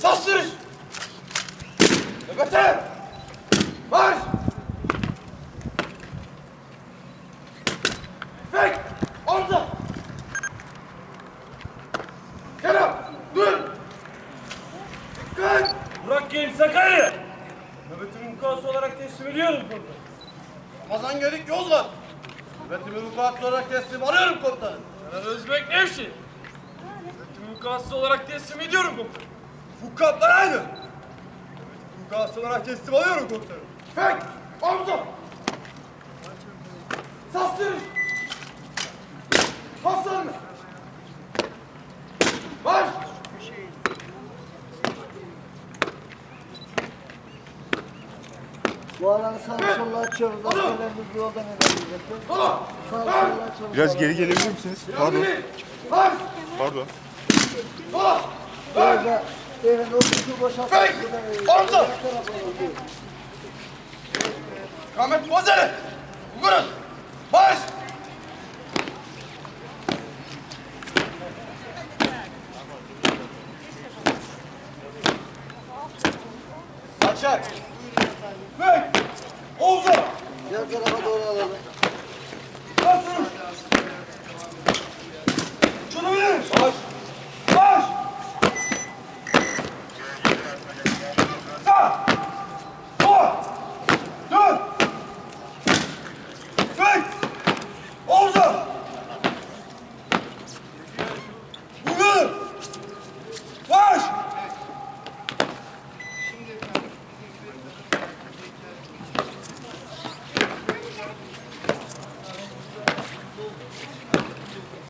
Sastırış! Nöbete! Marş! Fek! Omza! Kenan! Dur! Dikkat! Burak Genç Sakarya. Nöbetimi mukavvası olarak teslim ediyorum komutanım. Ramazan Gedik Yozgat! Nöbetimi vukuatlı olarak teslim alıyorum komutanım. Kenan Özbek Nevşin. Nöbetimi mukavvası olarak teslim ediyorum komutanım. Vukuatlar aynı! Nöbetimi vukuatlı olarak teslim alıyorum komutanım. Fek! Omza! Sastırış! Paslanma! Marş! Bu alanı sağa sola açıyoruz. Askerlerimiz yoldan ilerleyecek. Sola! Sağa sola açıyoruz. Biraz geri gelebilir misiniz? Pardon. Marş! Pardon. Sola! Beyefendi o kutuyu boşaltın. Fake! Omzu! Kamet Bozeli! Vurun! Baş! Saçak! Fake! Omzu! Yan tarafa doğru alalım.